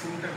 symptom